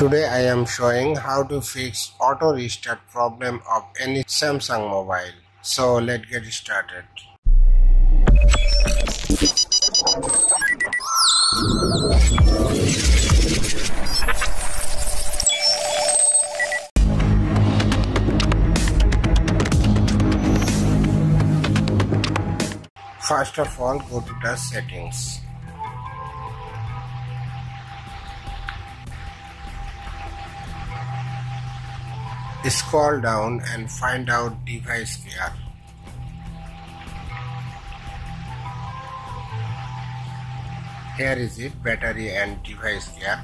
Today I am showing how to fix auto restart problem of any Samsung mobile. So let's get started. First of all go to the settings. Scroll down and find out device care. Here is it battery and device care.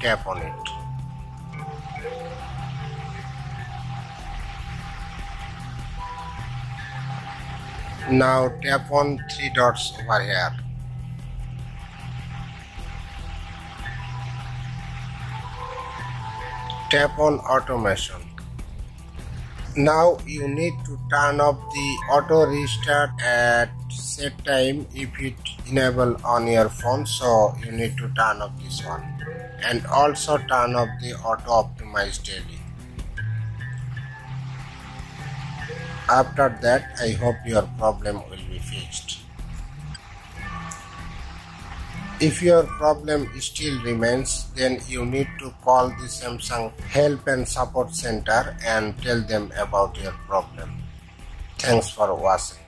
Tap on it. Now tap on three dots over here. Tap on automation. Now you need to turn off the auto restart at set time if it enable on your phone so you need to turn off this one and also turn off the auto optimize daily. After that I hope your problem will be fixed. If your problem still remains, then you need to call the Samsung Help and Support Center and tell them about your problem. Thanks for watching.